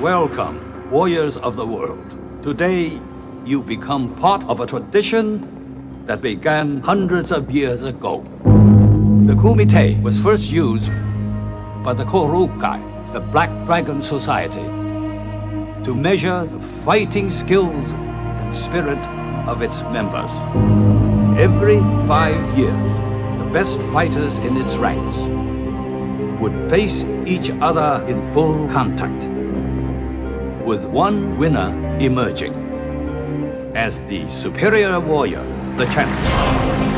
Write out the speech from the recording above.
Welcome, warriors of the world. Today, you become part of a tradition that began hundreds of years ago. The kumite was first used by the Kokuryukai, the Black Dragon Society, to measure the fighting skills and spirit of its members. Every five years, the best fighters in its ranks would face each other in full contact, with one winner emerging as the superior warrior, the champion.